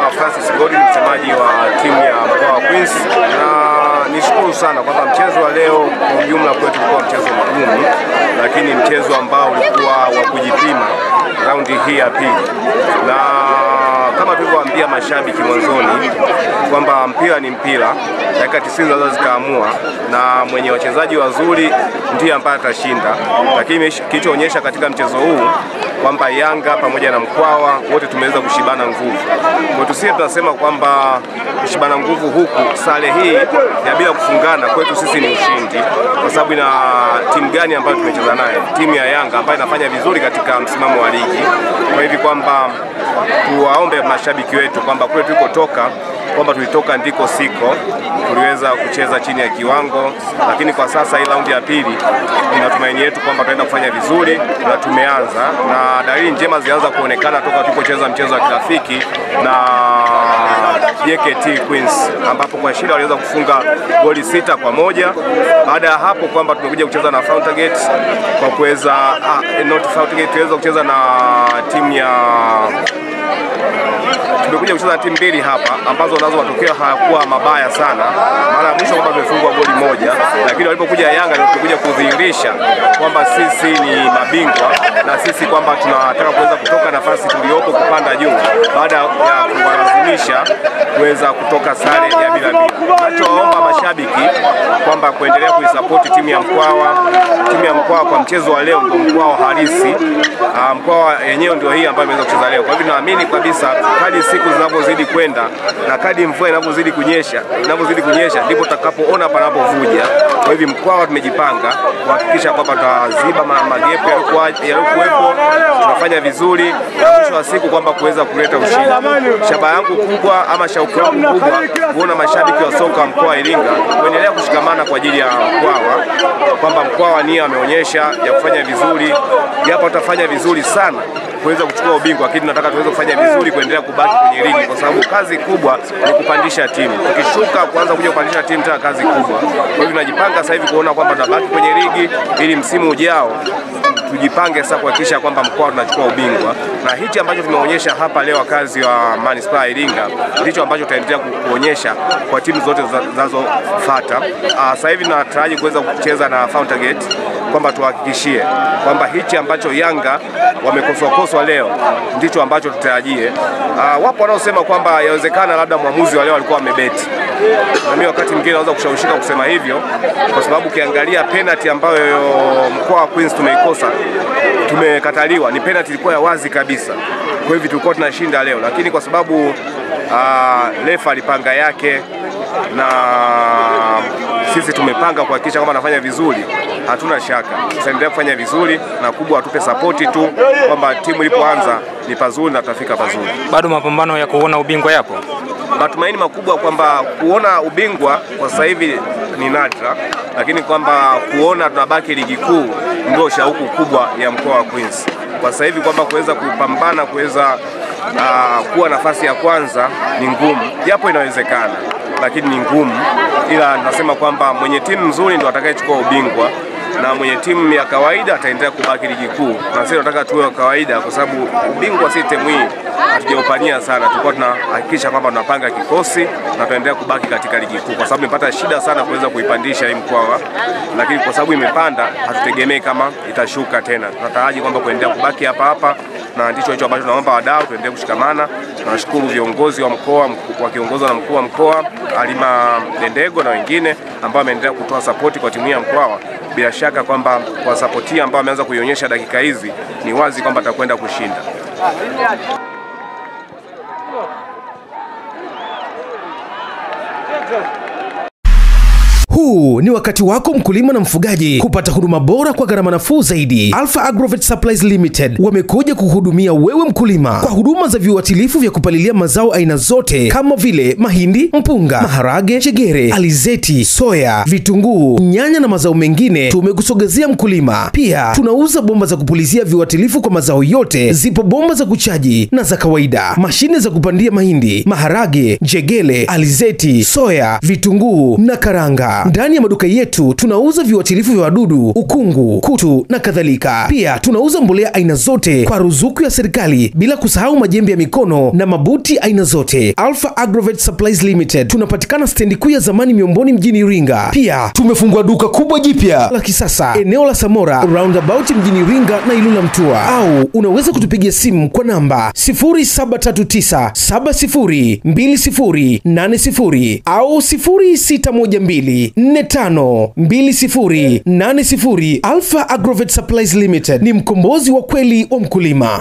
naitwa Francis Godi, msemaji wa timu ya mkoa wa Queens, na nishukuru sana kwamba mchezo wa leo kwa ujumla kwetu ulikuwa mchezo mgumu, lakini mchezo ambao ulikuwa wa kujipima raundi hii ya pili, na kama tulivyoambia mashabiki mwanzoni kwamba mpira ni mpira, dakika 90 zinaweza zikaamua, na mwenye wachezaji wazuri ndiye ambaye atashinda, lakini kilichoonyesha katika mchezo huu kwamba Yanga pamoja na Mkwawa wote tumeweza kushibana nguvu. Kwa sisi tunasema kwamba kushibana nguvu huku, sare hii ya bila kufungana kwetu sisi ni ushindi, kwa sababu ina timu gani ambayo tumecheza naye? Timu ya Yanga ambayo inafanya vizuri katika msimamo wa ligi. Kwa hivi kwamba tuwaombe mashabiki wetu kwamba kule tulikotoka kwamba tulitoka ndiko siko, tuliweza kucheza chini ya kiwango, lakini kwa sasa hii raundi ya pili ni matumaini yetu kwamba tutaenda kufanya vizuri na tumeanza, na dalili njema zilianza kuonekana toka tulipocheza mchezo wa kirafiki na JKT Queens, ambapo kwa shida waliweza kufunga goli sita kwa moja. Baada ya hapo kwamba tumekuja kucheza na Fountain Gate kwa kuweza ah, not Fountain Gate, tuweza kucheza na timu ya tumekuja kucheza timu mbili hapa ambazo nazo matokeo hayakuwa mabaya sana. Mara ya mwisho kwamba tumefungwa goli moja, lakini walipokuja Yanga ndio tumekuja kudhihirisha kwamba sisi ni mabingwa na sisi kwamba tunataka kuweza kutoka nafasi tuliyopo kupanda juu baada ya kuwalazimisha kuweza kutoka sare ya bila bila. Nachowaomba mashabiki kwamba kuendelea kuisapoti timu ya Mkwawa. Timu ya Mkwawa kwa mchezo wa leo ndio Mkwawa halisi. Uh, Mkwawa yenyewe ndio hii ambayo imeweza kucheza leo. Kwa hivyo naamini kabisa kadi siku zinavyozidi kwenda na kadi mvua inavyozidi kunyesha inavyozidi kunyesha ndipo tutakapoona panapovuja. Kwa hivyo Mkwawa tumejipanga kuhakikisha kwamba tutaziba magepu yaliyokuwepo, tunafanya vizuri na mwisho wa siku kwamba kuweza kuleta ushindi. Shaba yangu kubwa ama shauku yangu kubwa kuona mashabiki wa soka mkoa wa Iringa kuendelea kushikamana kwa ajili ya Mkwawa, kwamba Mkwawa nia ameonyesha ya kufanya vizuri, japo tutafanya vizuri sana kuweza kuchukua ubingwa, lakini tunataka tuweze kufanya vizuri kuendelea kubaki kwenye ligi, kwa sababu kazi kubwa ni kupandisha timu. Tukishuka kuanza kuja kupandisha timu tena kazi kubwa. Kwa hivyo tunajipanga sasa hivi kuona kwamba tunabaki kwenye ligi ili msimu ujao tujipange sasa kuhakikisha kwamba mkoa tunachukua ubingwa, na hichi ambacho tumeonyesha hapa leo, wakazi wa manispaa Iringa, ndicho ambacho tutaendelea kuonyesha kwa timu zote zinazofuata. Sasa hivi tunataraji kuweza kucheza na Fountain Gate kwamba tuhakikishie kwamba hichi ambacho Yanga wamekoswakoswa leo ndicho ambacho tutarajie. Uh, wapo wanaosema kwamba yawezekana labda mwamuzi wa leo alikuwa amebeti, na mimi wakati mwingine naweza kushawishika kusema hivyo, kwa sababu ukiangalia penalty ambayo mkoa wa Queens tumeikosa, tumekataliwa, ni penalty ilikuwa ya wazi kabisa. Kwa hivyo tulikuwa tunashinda leo, lakini kwa sababu uh, refa alipanga yake na sisi tumepanga kuhakikisha kwamba anafanya vizuri, hatuna shaka. Tutaendelea kufanya vizuri, na kubwa atupe sapoti tu kwamba timu ilipoanza ni pazuri na tutafika pazuri. Bado mapambano ya kuona ubingwa yapo, matumaini makubwa kwamba kuona ubingwa kwa sasa hivi ni nadra, lakini kwamba kuona tunabaki ligi kuu ndio shauku kubwa ya mkoa wa Queens. Kwa sasa hivi, kwamba kuweza kupambana kuweza uh, kuwa nafasi ya kwanza ni ngumu, japo inawezekana lakini ni ngumu, ila nasema kwamba mwenye timu nzuri ndio atakayechukua ubingwa na mwenye timu ya kawaida ataendelea kubaki ligi kuu, na sisi tunataka tuwe wa kawaida, kwa sababu ubingwa si timu hii hatujaupania sana. Tulikuwa tunahakikisha kwamba tunapanga kikosi na tunaendelea kubaki katika ligi kuu, kwa sababu imepata shida sana kuweza kuipandisha hii Mkwawa, lakini kwa sababu imepanda, hatutegemei kama itashuka tena. Tunataraji kwamba kuendelea kubaki hapa hapa na ndicho hicho ambacho tunaomba wadau tuendelee kushikamana. Tunashukuru viongozi wa mkoa wakiongozwa na mkuu wa mkoa Alima Dendego na wengine ambao wameendelea kutoa sapoti kwa timu ya Mkwawa. Bila shaka kwamba kwa sapoti ambao ameanza kuionyesha dakika hizi, ni wazi kwamba atakwenda kushinda. Huu ni wakati wako mkulima na mfugaji kupata huduma bora kwa gharama nafuu zaidi. Alpha Agrovet Supplies Limited wamekuja kuhudumia wewe mkulima kwa huduma za viuatilifu vya kupalilia mazao aina zote kama vile mahindi, mpunga, maharage, chegere, alizeti, soya, vitunguu, nyanya na mazao mengine. Tumekusogezea mkulima. Pia tunauza bomba za kupulizia viuatilifu kwa mazao yote. Zipo bomba za kuchaji na za kawaida, mashine za kupandia mahindi, maharage, jegele, alizeti, soya, vitunguu na karanga Ndani ya maduka yetu tunauza viuatilifu vya wadudu, ukungu, kutu na kadhalika. Pia tunauza mbolea aina zote kwa ruzuku ya serikali, bila kusahau majembe ya mikono na mabuti aina zote. Alpha Agrovet Supplies Limited tunapatikana stendi kuu ya zamani Miomboni mjini Iringa. Pia tumefungua duka kubwa jipya la kisasa eneo la Samora roundabout mjini Iringa na Ilula Mtua, au unaweza kutupigia simu kwa namba 0739702080 au 0612452080. Alpha Agrovet Supplies Limited ni mkombozi wa kweli wa mkulima.